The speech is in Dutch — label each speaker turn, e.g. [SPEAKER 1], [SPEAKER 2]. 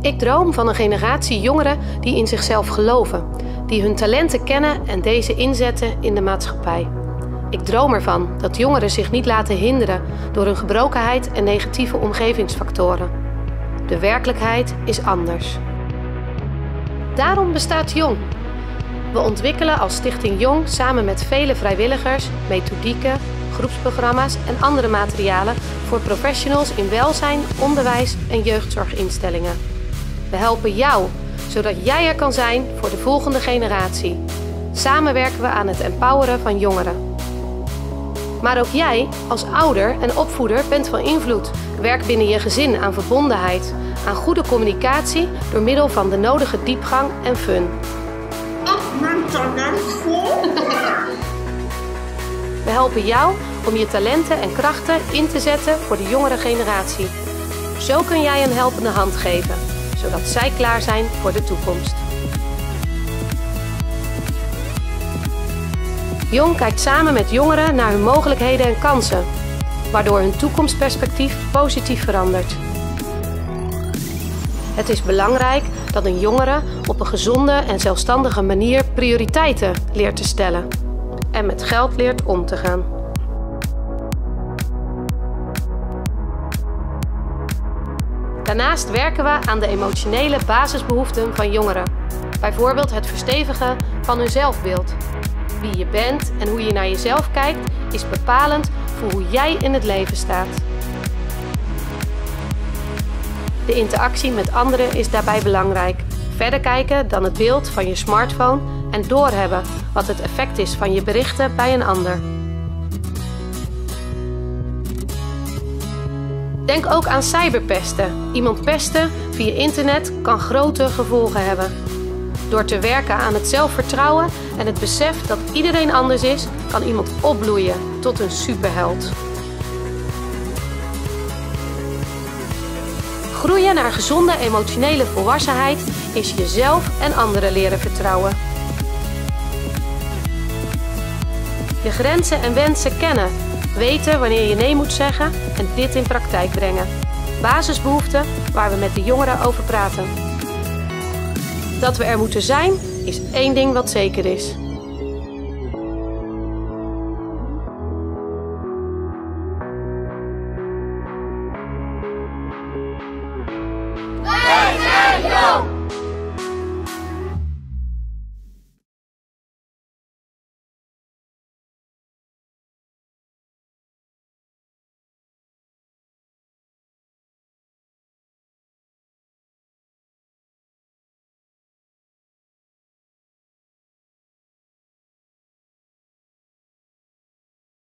[SPEAKER 1] Ik droom van een generatie jongeren die in zichzelf geloven, die hun talenten kennen en deze inzetten in de maatschappij. Ik droom ervan dat jongeren zich niet laten hinderen door hun gebrokenheid en negatieve omgevingsfactoren. De werkelijkheid is anders. Daarom bestaat Jong. We ontwikkelen als Stichting Jong samen met vele vrijwilligers methodieken, groepsprogramma's en andere materialen voor professionals in welzijn, onderwijs en jeugdzorginstellingen. We helpen jou, zodat jij er kan zijn voor de volgende generatie. Samen werken we aan het empoweren van jongeren. Maar ook jij, als ouder en opvoeder, bent van invloed. Werk binnen je gezin aan verbondenheid, aan goede communicatie door middel van de nodige diepgang en fun.
[SPEAKER 2] Ik.
[SPEAKER 1] We helpen jou om je talenten en krachten in te zetten voor de jongere generatie. Zo kun jij een helpende hand geven, zodat zij klaar zijn voor de toekomst. Jong kijkt samen met jongeren naar hun mogelijkheden en kansen, waardoor hun toekomstperspectief positief verandert. Het is belangrijk dat een jongere op een gezonde en zelfstandige manier prioriteiten leert te stellen en met geld leert om te gaan. Daarnaast werken we aan de emotionele basisbehoeften van jongeren. Bijvoorbeeld het verstevigen van hun zelfbeeld. Wie je bent en hoe je naar jezelf kijkt is bepalend voor hoe jij in het leven staat. De interactie met anderen is daarbij belangrijk. Verder kijken dan het beeld van je smartphone en doorhebben wat het effect is van je berichten bij een ander. Denk ook aan cyberpesten. Iemand pesten via internet kan grote gevolgen hebben. Door te werken aan het zelfvertrouwen en het besef dat iedereen anders is, kan iemand opbloeien tot een superheld. Groeien naar gezonde emotionele volwassenheid is jezelf en anderen leren vertrouwen. Je grenzen en wensen kennen, weten wanneer je nee moet zeggen en dit in praktijk brengen. Basisbehoeften waar we met de jongeren over praten. Dat we er moeten zijn, is één ding wat zeker is.